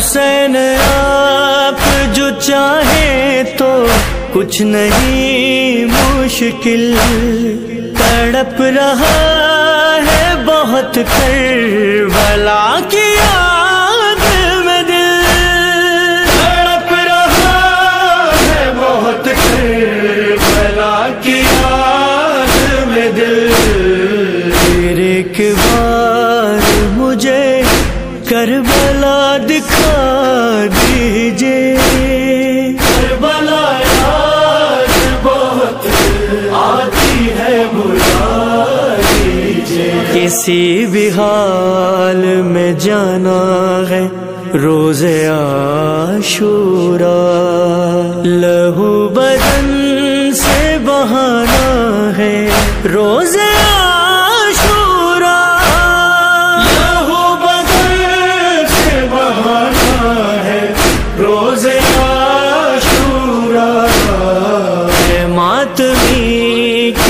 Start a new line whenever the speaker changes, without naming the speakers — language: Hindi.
हुसैन, आप जो चाहे तो कुछ नहीं, मुश्किल तड़प रहा है बहुत भला की याद में दिल। तड़प रहा है बहुत भला की याद में दिल। फिर एक बार मुझे करबला दिखा दीजिए करबला याद बहुत आती है किसी भी हाल में जाना है रोज़े आशूरा। लहू बदन से बहाना है रोज़े